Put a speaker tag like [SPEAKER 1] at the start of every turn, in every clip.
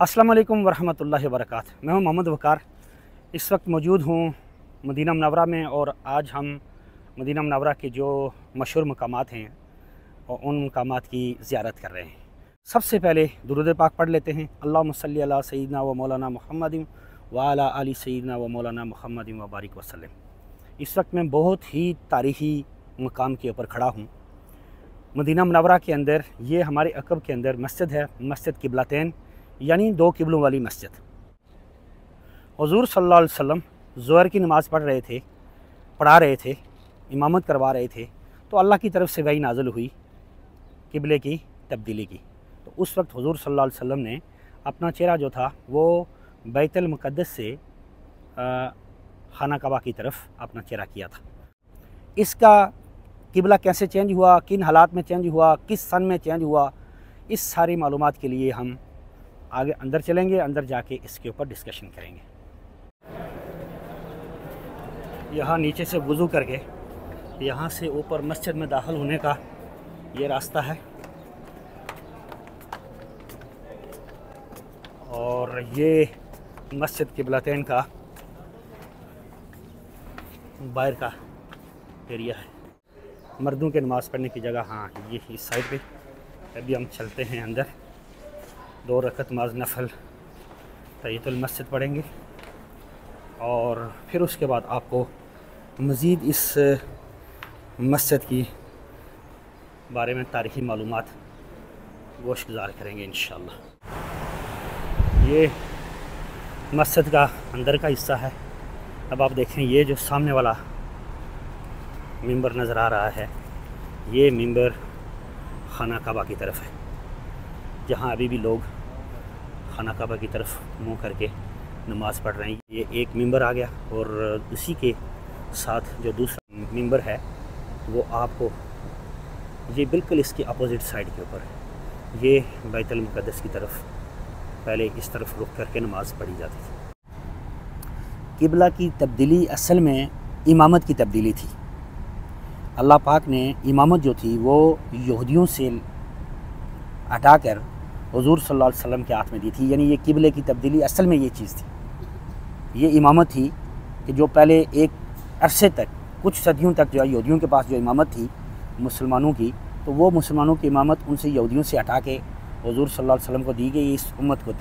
[SPEAKER 1] अस्सलाम वालेकुम वरहमतुल्लाहि वबरकात मैं हूं मोहम्मद वकार इस वक्त मौजूद हूं मदीना मनवरा में और आज हम मदीना मनवरा के जो मशहूर मकामात हैं और उन मकामात की ज़ियारत कर रहे हैं सबसे पहले दुरुद पाक पढ़ लेते हैं। अल्लाह सल्ली अला सyyidina व मौलाना मोहम्मद व अला सyyidina व मौलाना मोहम्मद व बारिक वसल्लम। इस वक्त मैं बहुत ही तारीख़ी मकाम के ऊपर खड़ा हूँ। मदीना मनवरा के अंदर, ये हमारे अकब के अंदर मस्जिद है, मस्जिद किबलातैन यानी दो किबलों वाली मस्जिद। हजूर अलैहि वसल्लम ज़ोहर की नमाज़ पढ़ रहे थे, पढ़ा रहे थे, इमामत करवा रहे थे तो अल्लाह की तरफ़ से वही नाज़िल हुई, किबले की, तब्दीली की। उस वक्त हजूर अलैहि वसल्लम ने अपना चेहरा जो था, वो बैतुल मुक़द्दस से खाना कबा की तरफ़ अपना चेहरा किया था। इसका किबला कैसे चेंज हुआ, किन हालात में चेंज हुआ, किस सन में चेंज हुआ, इस सारी मालूम के लिए हम आगे अंदर चलेंगे, अंदर जाके इसके ऊपर डिस्कशन करेंगे। यहाँ नीचे से वज़ू करके, यहाँ से ऊपर मस्जिद में दाखिल होने का ये रास्ता है। और ये मस्जिद किबलातैन का बाहर का एरिया है। मर्दों के नमाज़ पढ़ने की जगह हाँ ये इस साइड पे। अभी हम चलते हैं अंदर। दो रकत नमाज़ नफल तयतुल मस्जिद पढ़ेंगे। और फिर उसके बाद आपको मज़ीद इस मस्जिद की बारे में तारीख़ी मालूम गोश गुजार करेंगे इन ये मस्जिद का अंदर का हिस्सा है। अब आप देखें, ये जो सामने वाला मिंबर नज़र आ रहा है, ये मिंबर खाना काबा की तरफ़ है, जहाँ अभी भी लोग खाना काबा की तरफ़ मुँह करके नमाज़ पढ़ रहे हैं। ये एक मिंबर आ गया और उसी के साथ जो दूसरा मिंबर है, वो आपको, ये बिल्कुल इसके अपोज़िट साइड के ऊपर है। ये बैतुल मुक़द्दस की तरफ़ पहले इस तरफ़ रुक करके नमाज़ पढ़ी जाती थी। किबला की तब्दीली असल में इमामत की तब्दीली थी। अल्लाह पाक ने इमामत जो थी, वो यहूदियों से हटा कर हजूर अलैहि वसल्लम के हाथ में दी थी। यानी ये किबले की तब्दीली असल में ये चीज़ थी। ये इमामत थी कि जो पहले एक अरसे तक, कुछ सदियों तक जो यहूदियों के पास जो इमामत थी, मुसलमानों की तो वो मुसलमानों की इमामत उनसे यहूदियों से हटा के हजूर अलैहि वसल्लम को दी गई इस उम्मत को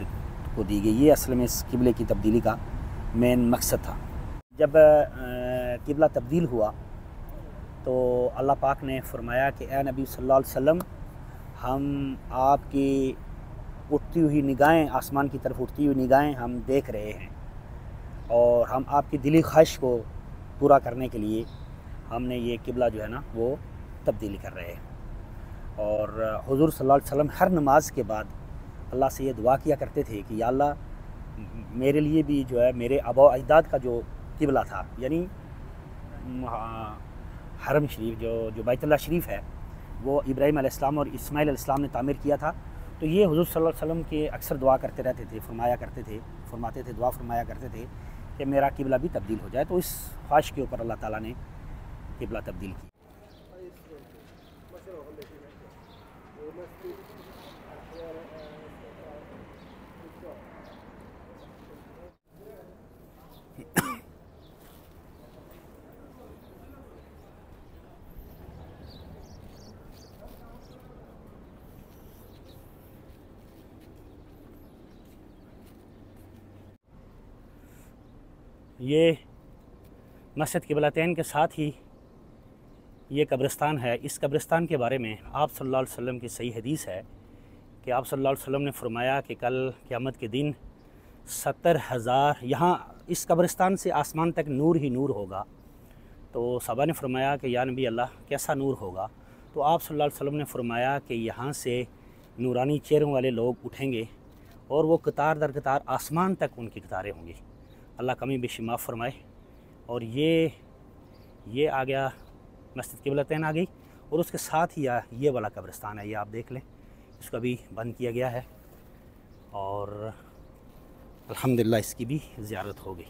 [SPEAKER 1] को दी गई, ये असल में इस किबले की तब्दीली का मेन मकसद था। जब किबला तब्दील हुआ तो अल्लाह पाक ने फरमाया कि, ए नबी सल्लल्लाहु अलैहि वसल्लम, हम आपकी उठती हुई निगाहें, आसमान की तरफ़ उठती हुई निगाहें हम देख रहे हैं और हम आपकी दिली ख्वाहिश को पूरा करने के लिए हमने ये किबला जो है ना, वो तब्दील कर रहे हैं। और हुजूर सल्लल्लाहु अलैहि वसल्लम हर नमाज़ के बाद अल्लाह से ये दुआ किया करते थे कि या अल्लाह, मेरे लिए भी जो है, मेरे आबा अजदाद का जो किबला था, यानी हरम शरीफ जो जो बैतुल्लाह शरीफ है, वो इब्राहिम अलैहिस्सलाम और इस्माइल अलैहिस्सलाम ने तामीर किया था। तो ये हुजूर वसल्लम के अक्सर दुआ करते रहते थे, फरमाया करते थे, फरमाते थे, दुआ फरमाया करते थे कि मेरा किबला भी तब्दील हो जाए। तो इस ख्वाहिश के ऊपर अल्लाह ताला ने किबला तब्दील की ये मस्जिद किबलातैन के साथ ही ये कब्रिस्तान है। इस कब्रिस्तान के बारे में आप सल्लल्लाहु अलैहि वसल्लम की सही हदीस है कि आप सल्लल्लाहु अलैहि वसल्लम ने फरमाया कि कल क़यामत के दिन सत्तर हज़ार, यहाँ इस कब्रिस्तान से आसमान तक नूर ही नूर होगा। तो सबा ने फरमाया कि या नबी अल्लाह, कैसा नूर होगा? तो आप सल्लल्लाहु अलैहि वसल्लम ने फरमाया कि यहाँ से नूरानी चेहरों वाले लोग उठेंगे और वो कतार दर कतार आसमान तक उनकी कतारें होंगी। अल्लाह कमी बेशी माफ़ फरमाए। और ये ये आ गया मस्जिद किबलतैन आ गई। और उसके साथ ही आ, ये वाला कब्रिस्तान है ये आप देख लें। इसका भी बंद किया गया है। और अल्हम्दुलिल्लाह इसकी भी ज़्यारत हो गई।